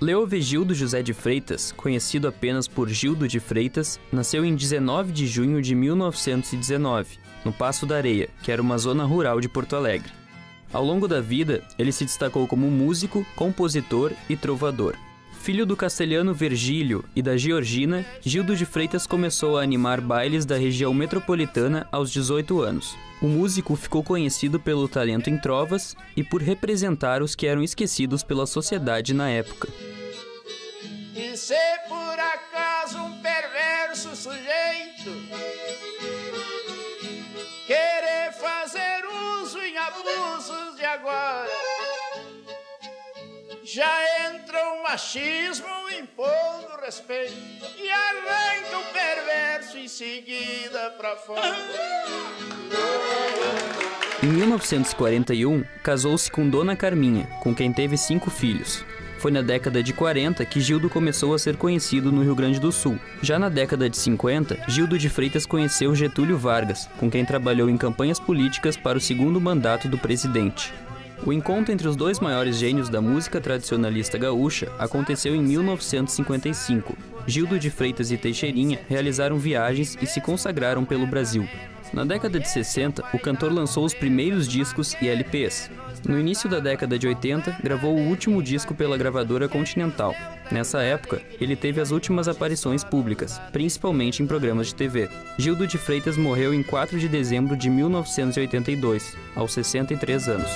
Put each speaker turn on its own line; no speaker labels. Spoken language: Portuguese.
Leovegildo José de Freitas, conhecido apenas por Gildo de Freitas, nasceu em 19 de junho de 1919, no Passo da Areia, que era uma zona rural de Porto Alegre. Ao longo da vida, ele se destacou como músico, compositor e trovador. Filho do castelhano Virgílio e da Georgina, Gildo de Freitas começou a animar bailes da região metropolitana aos 18 anos. O músico ficou conhecido pelo talento em trovas e por representar os que eram esquecidos pela sociedade na época.
E se por acaso um perverso sujeito querer fazer uso em abusos de agora, já entra o machismo impondo respeito e arranca o perverso em seguida pra fora.
Em 1941, casou-se com Dona Carminha, com quem teve cinco filhos. Foi na década de 40 que Gildo começou a ser conhecido no Rio Grande do Sul. Já na década de 50, Gildo de Freitas conheceu Getúlio Vargas, com quem trabalhou em campanhas políticas para o segundo mandato do presidente. O encontro entre os dois maiores gênios da música tradicionalista gaúcha aconteceu em 1955. Gildo de Freitas e Teixeirinha realizaram viagens e se consagraram pelo Brasil. Na década de 60, o cantor lançou os primeiros discos e LPs. No início da década de 80, gravou o último disco pela gravadora Continental. Nessa época, ele teve as últimas aparições públicas, principalmente em programas de TV. Gildo de Freitas morreu em 4 de dezembro de 1982, aos 63 anos.